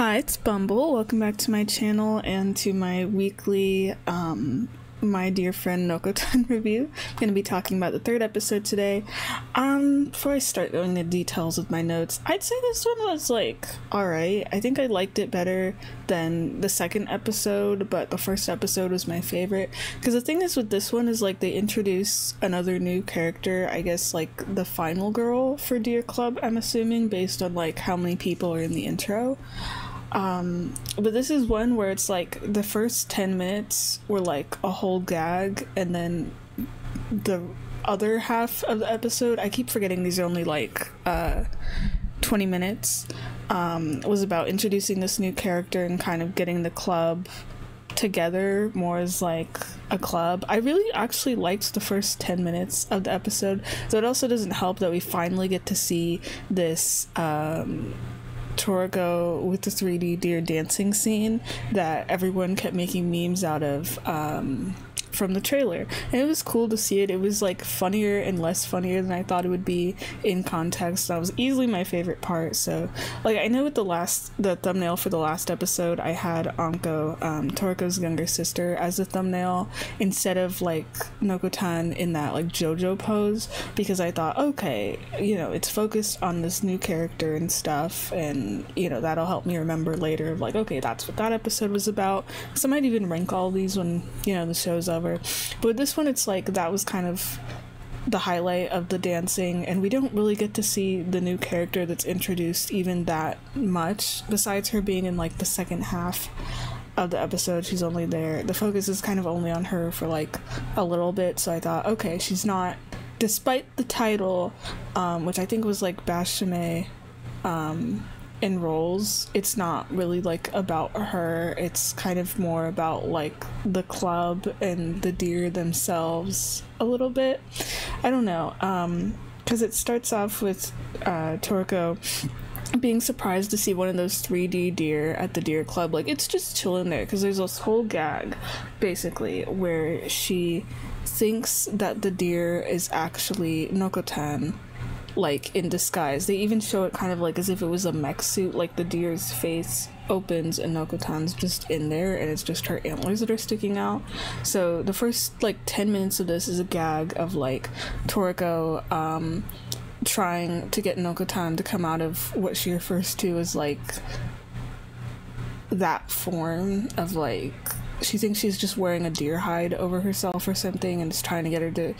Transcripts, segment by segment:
Hi, it's Bumble. Welcome back to my channel and to my weekly um my deer friend Nokotan review. I'm going to be talking about the third episode today. Um before I start going into details with my notes, I'd say this one was like all right. I think I liked it better than the second episode, but the first episode was my favorite because the thing is with this one is like they introduce another new character, I guess like the final girl for Deer Club, I'm assuming based on like how many people are in the intro. Um, but this is one where it's like the first 10 minutes were like a whole gag, and then the other half of the episode, I keep forgetting these are only like uh, 20 minutes, um, was about introducing this new character and kind of getting the club together more as like a club. I really actually liked the first 10 minutes of the episode, so it also doesn't help that we finally get to see this. Um, Toriko with the 3D deer dancing scene that everyone kept making memes out of um, from the trailer. And it was cool to see it. It was like funnier and less funnier than I thought it would be in context. That was easily my favorite part. So, like, I know with the last, the thumbnail for the last episode, I had Anko, um, Toriko's younger sister, as a thumbnail instead of like Nokotan in that like JoJo pose because I thought, okay, you know, it's focused on this new character and stuff, and you know, that'll help me remember later of like, okay, that's what that episode was about. So I might even rank all these when, you know, the show's But this one, it's like that was kind of the highlight of the dancing, and we don't really get to see the new character that's introduced even that much, besides her being in like the second half of the episode. She's only there. The focus is kind of only on her for like a little bit, so I thought, okay, she's not. Despite the title, um, which I think was like Bashime um, in roles it's not really like about her it's kind of more about like the club and the deer themselves a little bit i don't know um because it starts off with uh toriko being surprised to see one of those 3D deer at the deer club. Like, it's just chilling there because there's this whole gag, basically, where she thinks that the deer is actually Nokotan like in disguise. They even show it kind of like as if it was a mech suit, like the deer's face opens and Nokotan's just in there and it's just her antlers that are sticking out. So the first like 10 minutes of this is a gag of like Toriko um trying to get Nokotan to come out of what she refers to as like that form of like she thinks she's just wearing a deer hide over herself or something and is trying to get her to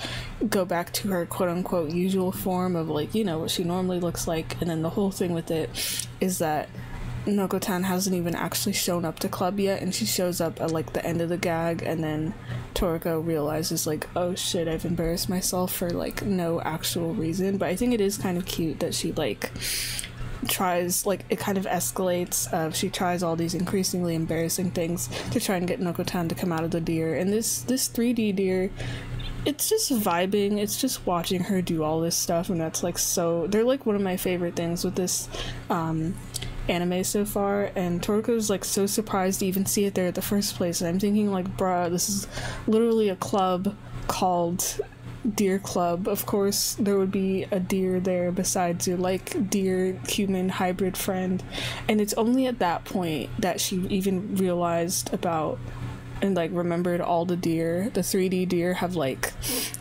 go back to her quote unquote usual form of like you know what she normally looks like. And then the whole thing with it is that Nokotan hasn't even actually shown up to club yet and she shows up at like the end of the gag and then Toriko realizes like oh shit I've embarrassed myself for like no actual reason. But I think it is kind of cute that she like tries like it kind of escalates uh, she tries all these increasingly embarrassing things to try and get Nokotan to come out of the deer. And this this 3D deer it's just vibing it's just watching her do all this stuff and that's like so they're like one of my favorite things with this um anime so far. And Toriko's like so surprised to even see it there at the first place. And I'm thinking like bruh this is literally a club called deer club of course there would be a deer there besides your like deer human hybrid friend. And it's only at that point that she even realized about and like remembered all the deer. The 3d deer have like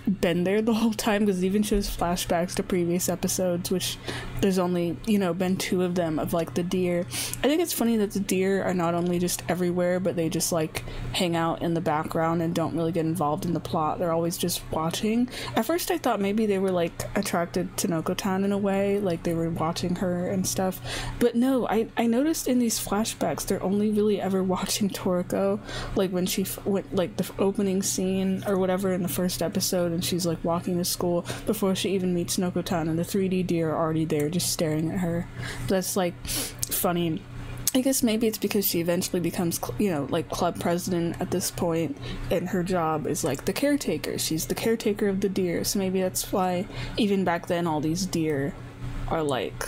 been there the whole time because it even shows flashbacks to previous episodes which there's only you know been two of them of like the deer. I think it's funny that the deer are not only just everywhere but they just like hang out in the background and don't really get involved in the plot. They're always just watching. At first i thought maybe they were like attracted to nokotan in a way like they were watching her and stuff. But no i i noticed in these flashbacks they're only really ever watching toriko like when she went like the opening scene or whatever in the first episode and she's like walking to school before she even meets Nokotan and the 3D deer are already there just staring at her. That's like funny. I guess maybe it's because she eventually becomes, you know, like club president at this point, and her job is like the caretaker. She's the caretaker of the deer, so maybe that's why even back then all these deer are like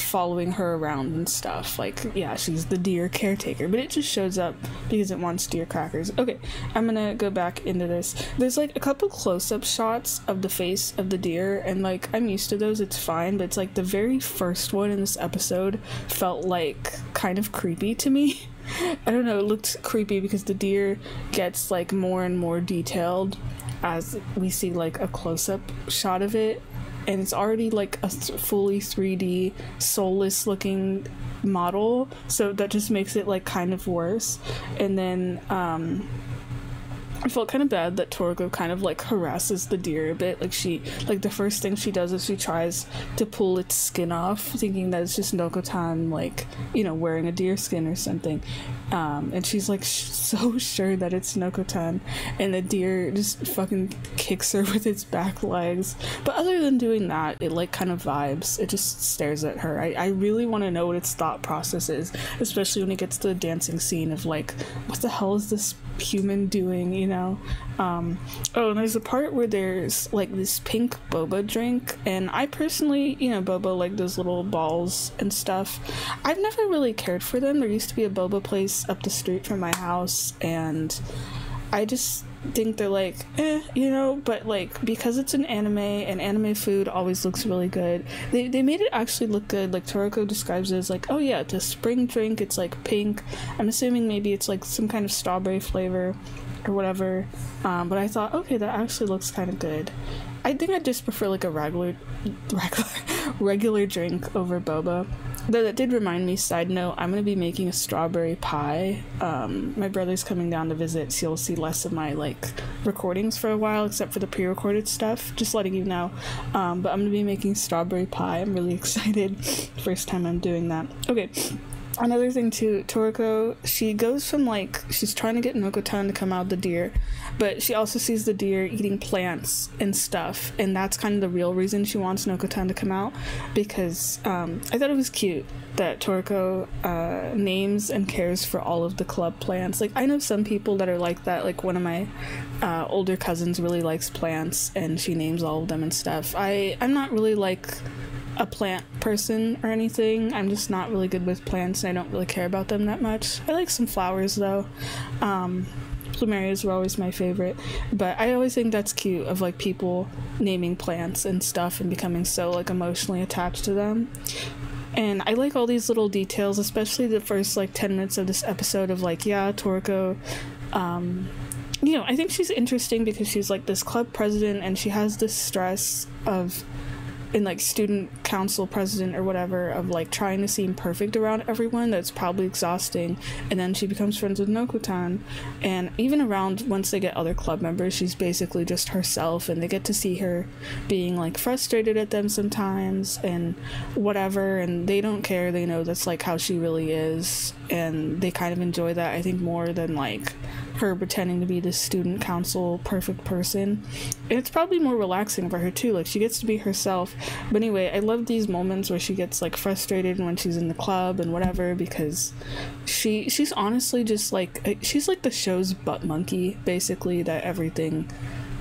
following her around and stuff. Like, yeah, she's the deer caretaker, but it just shows up because it wants deer crackers. Okay, I'm gonna go back into this. There's like a couple close up shots of the face of the deer, and like, I'm used to those, it's fine, but it's like the very first one in this episode felt like kind of creepy to me. I don't know, it looked creepy because the deer gets like more and more detailed as we see like a close up shot of it. And it's already like a fully 3D, soulless looking model. So that just makes it like kind of worse. And then, um, I felt kind of bad that Toriko kind of like harasses the deer a bit. Like she, like the first thing she does is she tries to pull its skin off, thinking that it's just Nokotan, like you know, wearing a deer skin or something. Um, and she's like sh- so sure that it's Nokotan, and the deer just fucking kicks her with its back legs. But other than doing that, it like kind of vibes. It just stares at her. I, I really want to know what its thought process is, especially when it gets to the dancing scene of like, what the hell is this human doing? You know. Um, oh, and there's a part where there's like this pink boba drink, and I personally, you know, boba like those little balls and stuff. I've never really cared for them. There used to be a boba place up the street from my house, and I just think they're like, eh, you know, but like because it's an anime and anime food always looks really good. They they made it actually look good. Like Toriko describes it as like, oh yeah, it's a spring drink. It's like pink. I'm assuming maybe it's like some kind of strawberry flavor or whatever. Um, but I thought, okay, that actually looks kind of good. I think I just prefer like a regular, regular, regular drink over boba. Though that did remind me. Side note: I'm gonna be making a strawberry pie. Um, my brother's coming down to visit, so you'll see less of my like recordings for a while, except for the pre-recorded stuff. Just letting you know. Um, but I'm gonna be making strawberry pie. I'm really excited. First time I'm doing that. Okay another thing too, Toriko, she goes from like she's trying to get Nokotan to come out the deer, but she also sees the deer eating plants and stuff, and that's kind of the real reason she wants Nokotan to come out because um, I thought it was cute that Toriko uh, names and cares for all of the club plants. Like I know some people that are like that. Like one of my uh, older cousins really likes plants, and she names all of them and stuff. I I'm not really like a plant person or anything. I'm just not really good with plants and I don't really care about them that much. I like some flowers though. Um, plumerias were always my favorite, but I always think that's cute of like people naming plants and stuff and becoming so like emotionally attached to them. And I like all these little details, especially the first like 10 minutes of this episode of like, yeah, Toriko um, you know, I think she's interesting because she's like this club president and she has this stress of in like student council president or whatever of like trying to seem perfect around everyone that's probably exhausting and then she becomes friends with Nokotan. And even around once they get other club members she's basically just herself and they get to see her being like frustrated at them sometimes and whatever and they don't care. They know that's like how she really is and they kind of enjoy that I think more than like her pretending to be this student council perfect person. And it's probably more relaxing for her too. Like she gets to be herself. But anyway, I love these moments where she gets like frustrated when she's in the club and whatever because she she's honestly just like uh, she's like the show's butt monkey basically that everything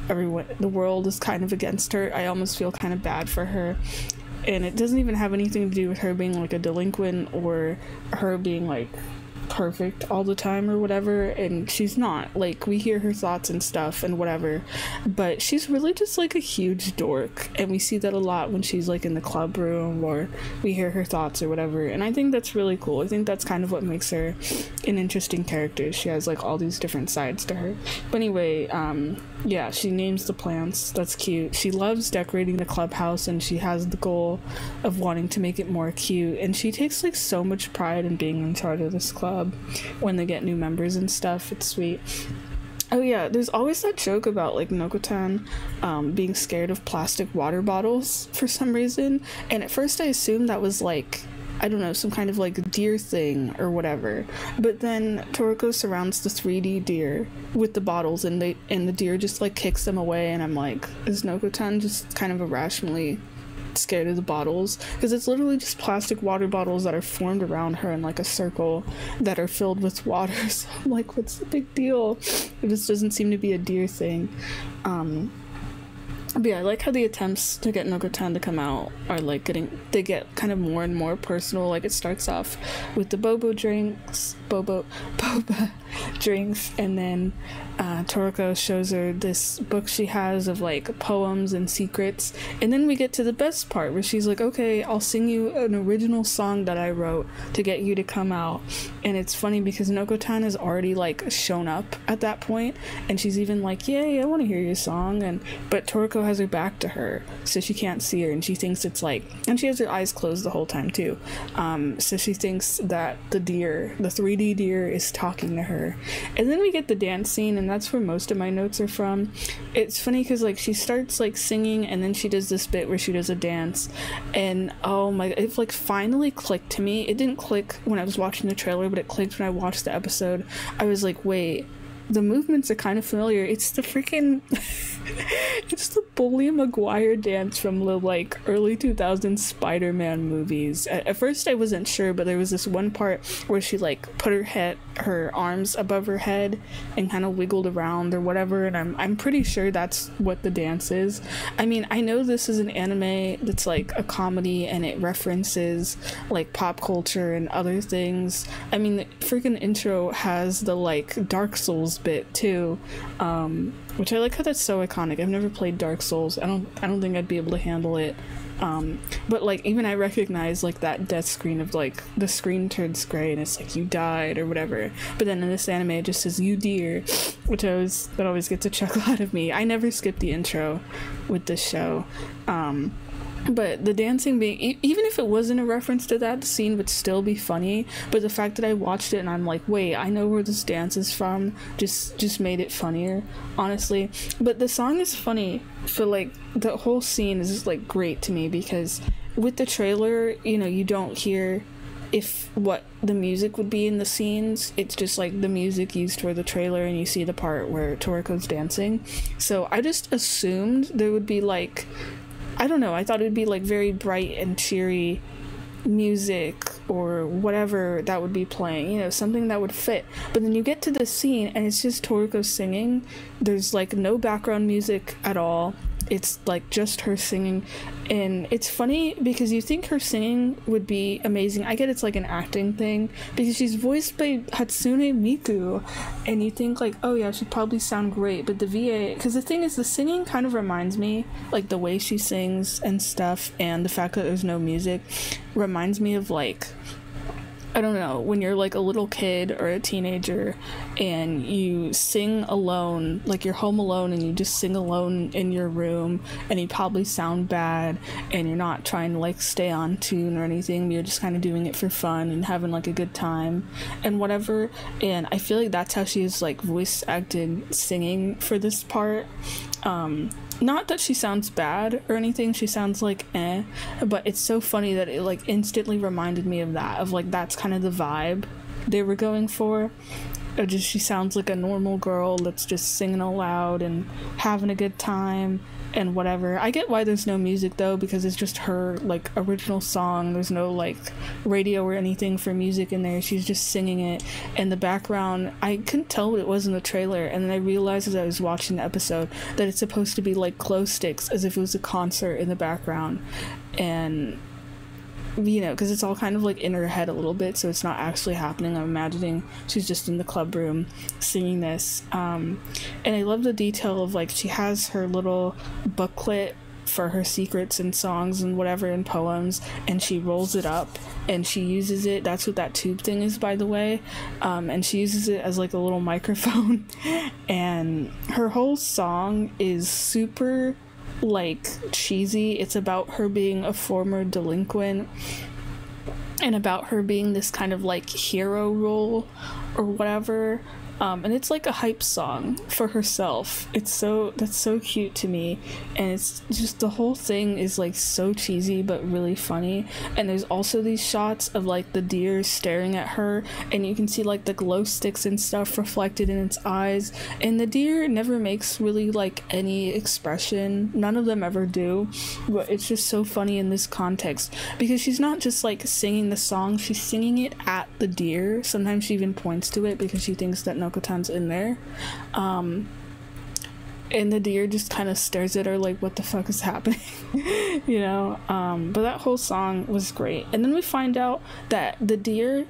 everyone the world is kind of against her. I almost feel kind of bad for her and it doesn't even have anything to do with her being like a delinquent or her being like perfect all the time or whatever and she's not. Like we hear her thoughts and stuff and whatever but she's really just like a huge dork and we see that a lot when she's like in the club room or we hear her thoughts or whatever and i think that's really cool. I think that's kind of what makes her an interesting character. She has like all these different sides to her. But anyway um yeah she names the plants. That's cute. She loves decorating the clubhouse and she has the goal of wanting to make it more cute and she takes like so much pride in being in charge of this club when they get new members and stuff. It's sweet. Oh yeah, there's always that joke about like Nokotan um, being scared of plastic water bottles for some reason, and at first I assumed that was like I don't know some kind of like deer thing or whatever. But then Toriko surrounds the 3D deer with the bottles, and they and the deer just like kicks them away, and I'm like, is Nokotan just kind of irrationally scared of the bottles because it's literally just plastic water bottles that are formed around her in like a circle that are filled with water. So I'm like, what's the big deal? It just doesn't seem to be a deer thing. Um, but yeah, I like how the attempts to get Nokotan to come out are like getting they get kind of more and more personal. Like it starts off with the bobo drinks, bobo boba drinks, and then uh, Toriko shows her this book she has of like poems and secrets, and then we get to the best part where she's like, "Okay, I'll sing you an original song that I wrote to get you to come out." And it's funny because Nokotan has already like shown up at that point, and she's even like, "Yay, I want to hear your song," and but Toriko has her back to her, so she can't see her, and she thinks it's like, and she has her eyes closed the whole time too. Um, so she thinks that the deer, the 3D deer, is talking to her, and then we get the dance scene, and that's where most of my notes are from. It's funny because like she starts like singing, and then she does this bit where she does a dance, and oh my, it like finally clicked to me. It didn't click when I was watching the trailer, but it clicked when I watched the episode. I was like, wait the movements are kind of familiar. It's the freaking it's the Bully Maguire dance from the like early 2000s Spider-Man movies. At, at, first I wasn't sure, but there was this one part where she like put her head her arms above her head and kind of wiggled around or whatever and I'm I'm pretty sure that's what the dance is. I mean, I know this is an anime that's like a comedy and it references like pop culture and other things. I mean, the freaking intro has the like Dark Souls Souls bit too, um, which I like how that's so iconic. I've never played Dark Souls. I don't. I don't think I'd be able to handle it. Um, but like even I recognize like that death screen of like the screen turns gray and it's like you died or whatever. But then in this anime it just says you dear, which always that always gets a chuckle out of me. I never skip the intro with this show. Um, but the dancing being even if it wasn't a reference to that the scene would still be funny. But the fact that i watched it and i'm like wait i know where this dance is from just just made it funnier honestly. But the song is funny for like the whole scene is just like great to me because with the trailer you know you don't hear if what the music would be in the scenes. It's just like the music used for the trailer and you see the part where toriko's dancing. So i just assumed there would be like I don't know. I thought it would be like very bright and cheery music or whatever that would be playing, you know, something that would fit. But then you get to the scene and it's just Toriko singing. There's like no background music at all it's like just her singing. And it's funny because you think her singing would be amazing. I get it's like an acting thing because she's voiced by hatsune miku. And you think like oh yeah she'd probably sound great. But the va because the thing is the singing kind of reminds me like the way she sings and stuff and the fact that there's no music reminds me of like I don't know, when you're like a little kid or a teenager and you sing alone, like you're home alone and you just sing alone in your room and you probably sound bad and you're not trying to like stay on tune or anything, you're just kind of doing it for fun and having like a good time and whatever. And I feel like that's how she is like voice acted singing for this part. Um, not that she sounds bad or anything she sounds like eh but it's so funny that it like instantly reminded me of that of like that's kind of the vibe they were going for. Or just she sounds like a normal girl that's just singing aloud and having a good time and whatever. I get why there's no music though because it's just her like original song. There's no like radio or anything for music in there. She's just singing it and the background I couldn't tell what it was in the trailer and then I realized as I was watching the episode that it's supposed to be like glow sticks as if it was a concert in the background and you know, because it's all kind of like in her head a little bit, so it's not actually happening. I'm imagining she's just in the club room singing this. Um, and I love the detail of like she has her little booklet for her secrets and songs and whatever and poems and she rolls it up and she uses it that's what that tube thing is by the way um, and she uses it as like a little microphone and her whole song is super like cheesy. It's about her being a former delinquent and about her being this kind of like hero role or whatever um, and it's like a hype song for herself. It's so that's so cute to me, and it's just the whole thing is like so cheesy but really funny. And there's also these shots of like the deer staring at her, and you can see like the glow sticks and stuff reflected in its eyes. And the deer never makes really like any expression. None of them ever do, but it's just so funny in this context because she's not just like singing the song; she's singing it at the deer. Sometimes she even points to it because she thinks that Nokotan's in there. Um, and the deer just kind of stares at her like what the fuck is happening? You know? Um but that whole song was great. And then we find out that the deer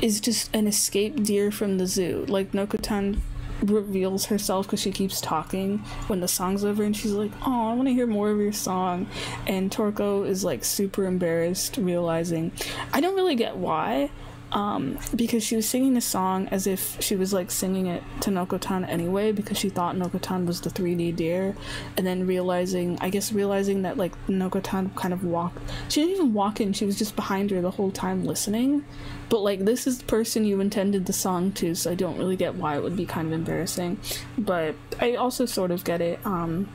is just an escaped deer from the zoo. Like nokotan reveals herself because she keeps talking when the song's over and she's like oh i want to hear more of your song. And toriko is like super embarrassed realizing i don't really get why um, because she was singing the song as if she was like singing it to Nokotan anyway because she thought Nokotan was the 3D deer. And then realizing I guess realizing that like Nokotan kind of walked she didn't even walk in she was just behind her the whole time listening. But like this is the person you intended the song to so I don't really get why it would be kind of embarrassing. But I also sort of get it um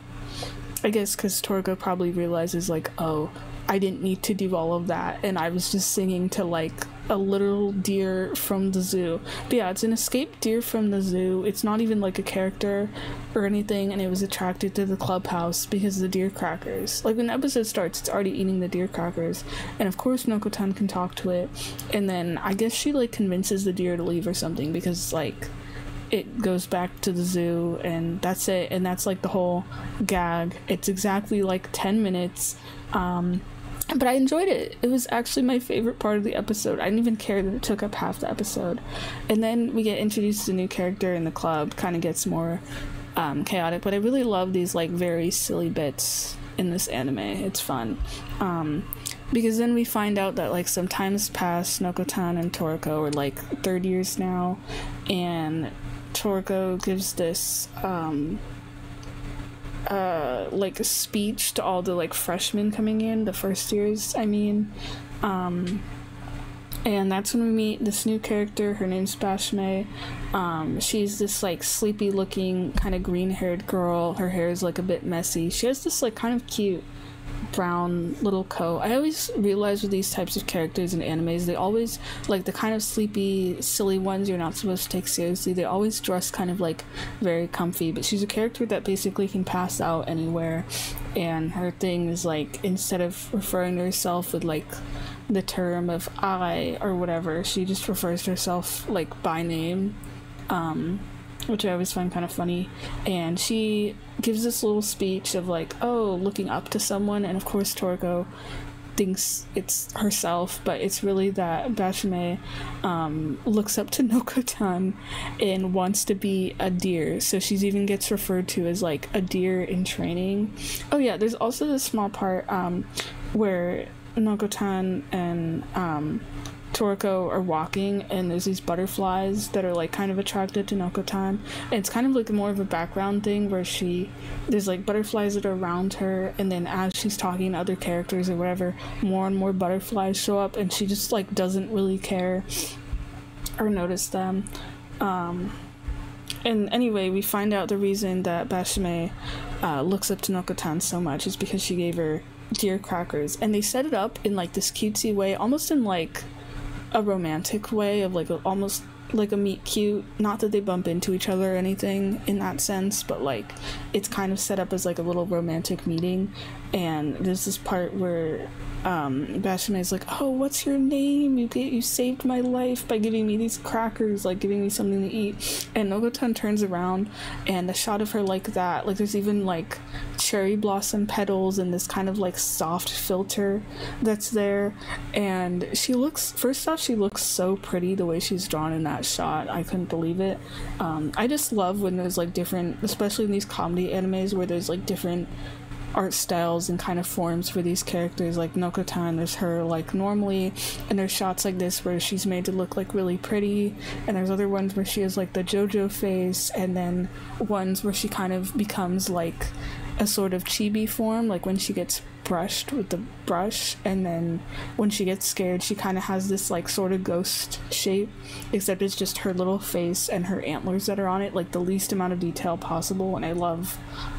I guess because Toriko probably realizes like oh I didn't need to do all of that and I was just singing to like a literal deer from the zoo. But yeah, it's an escaped deer from the zoo. It's not even like a character or anything, and it was attracted to the clubhouse because of the deer crackers. Like when the episode starts, it's already eating the deer crackers, and of course Nokotan can talk to it, and then I guess she like convinces the deer to leave or something because like it goes back to the zoo and that's it and that's like the whole gag it's exactly like 10 minutes um but I enjoyed it. It was actually my favorite part of the episode. I didn't even care that it took up half the episode. And then we get introduced to a new character in the club, kind of gets more um, chaotic. But I really love these like very silly bits in this anime. It's fun. Um, because then we find out that like some times past Nokotan and Toriko are like third years now, and Toriko gives this um, uh like speech to all the like freshmen coming in the first years i mean. Um and that's when we meet this new character. Her name's bashme um she's this like sleepy looking kind of green haired girl. Her hair is like a bit messy. She has this like kind of cute brown little coat. I always realize with these types of characters in animes, they always like the kind of sleepy, silly ones you're not supposed to take seriously. They always dress kind of like very comfy, but she's a character that basically can pass out anywhere. And her thing is like instead of referring to herself with like the term of I or whatever, she just refers to herself like by name. Um, which I always find kind of funny. And she gives this little speech of like, oh, looking up to someone, and of course Toriko thinks it's herself, but it's really that Bashime um, looks up to Nokotan and wants to be a deer. So she's even gets referred to as like a deer in training. Oh yeah, there's also this small part um, where Nokotan and um, Toriko are walking and there's these butterflies that are like kind of attracted to Nokotan. And it's kind of like more of a background thing where she there's like butterflies that are around her and then as she's talking to other characters or whatever, more and more butterflies show up and she just like doesn't really care or notice them. Um and anyway, we find out the reason that Bashime uh, looks up to Nokotan so much is because she gave her deer crackers, and they set it up in like this cutesy way, almost in like a romantic way of like almost like a meet cute. Not that they bump into each other or anything in that sense but like it's kind of set up as like a little romantic meeting and there's this part where um, Bashime is like, "Oh, what's your name? You get you saved my life by giving me these crackers, like giving me something to eat." And Nokotan turns around, and the shot of her like that, like there's even like cherry blossom petals and this kind of like soft filter that's there, and she looks. First off, she looks so pretty the way she's drawn in that shot. I couldn't believe it. Um, I just love when there's like different, especially in these comedy animes where there's like different art styles and kind of forms for these characters like Nokotan there's her like normally and there's shots like this where she's made to look like really pretty and there's other ones where she has like the JoJo face and then ones where she kind of becomes like a sort of chibi form like when she gets brushed with the brush and then when she gets scared she kind of has this like sort of ghost shape except it's just her little face and her antlers that are on it like the least amount of detail possible and i love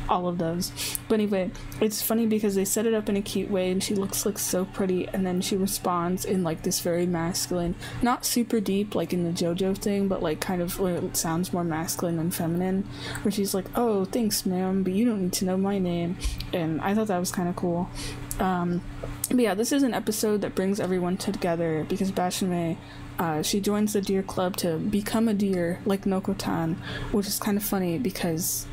all of those. But anyway it's funny because they set it up in a cute way and she looks like so pretty and then she responds in like this very masculine not super deep like in the jojo thing but like kind of where it sounds more masculine than feminine where she's like oh thanks ma'am but you don't need to know my name and i thought that was kind of cool um, but yeah, this is an episode that brings everyone together because Bashime, uh, she joins the deer club to become a deer like Nokotan, which is kind of funny because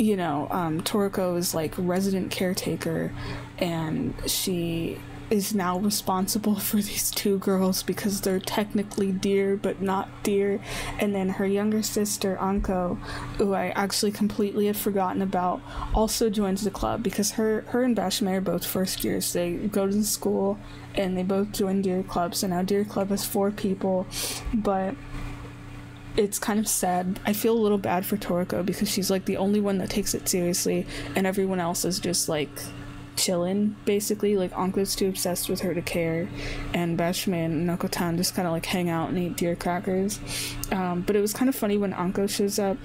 you know, um, Toriko is like resident caretaker, and she is now responsible for these two girls because they're technically deer but not deer. And then her younger sister, Anko, who I actually completely had forgotten about, also joins the club because her, her and Bashime are both first years. They go to the school and they both join Deer Club. So now Deer Club has four people, but it's kind of sad. I feel a little bad for Toriko because she's like the only one that takes it seriously, and everyone else is just like chilling basically like Anko's too obsessed with her to care and Bashime and Nokotan just kind of like hang out and eat deer crackers um, but it was kind of funny when Anko shows up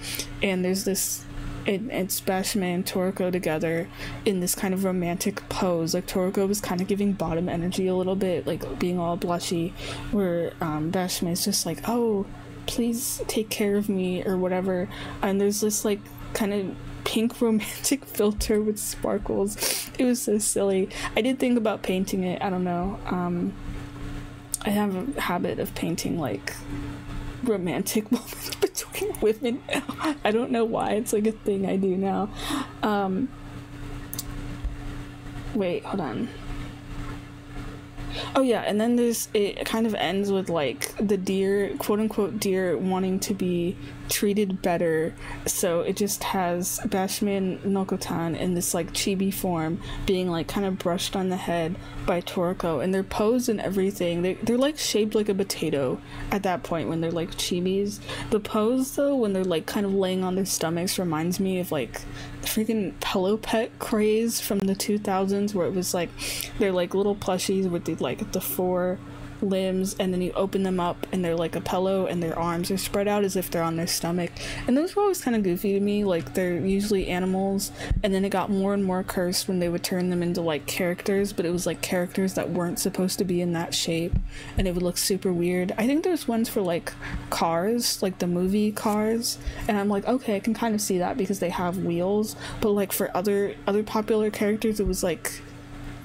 and there's this it, it's Bashime and Toriko together in this kind of romantic pose. Like Toriko was kind of giving bottom energy a little bit, like being all blushy, where um, is just like, "Oh, please take care of me" or whatever. And there's this like kind of pink romantic filter with sparkles. It was so silly. I did think about painting it. I don't know. Um, I have a habit of painting like romantic moments between women. I don't know why. It's like a thing I do now. Um, wait, hold on. Oh yeah, and then there's it kind of ends with like the deer, quote unquote deer, wanting to be treated better. So it just has Bashime Nokotan in this like chibi form being like kind of brushed on the head by Toriko and their pose and everything. They they're like shaped like a potato at that point when they're like chibis. The pose though when they're like kind of laying on their stomachs reminds me of like the freaking pillow pet craze from the 2000s where it was like they're like little plushies with the like the four limbs and then you open them up and they're like a pillow and their arms are spread out as if they're on their stomach. And those were always kind of goofy to me like they're usually animals. And then it got more and more cursed when they would turn them into like characters but it was like characters that weren't supposed to be in that shape and it would look super weird. I think there's ones for like cars like the movie cars and i'm like okay i can kind of see that because they have wheels but like for other other popular characters it was like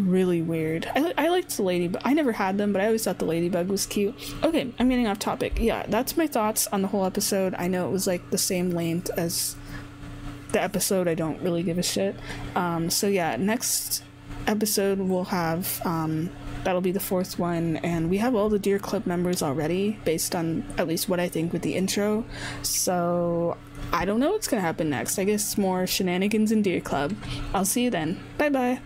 really weird. I, I liked the ladybug. I never had them, but I always thought the ladybug was cute. Okay, I'm getting off topic. Yeah, that's my thoughts on the whole episode. I know it was like the same length as the episode. I don't really give a shit. Um, so yeah, next episode we'll have um, that'll be the fourth one, and we have all the Deer Club members already, based on at least what I think with the intro. So I don't know what's gonna happen next. I guess more shenanigans in Deer Club. I'll see you then. Bye bye.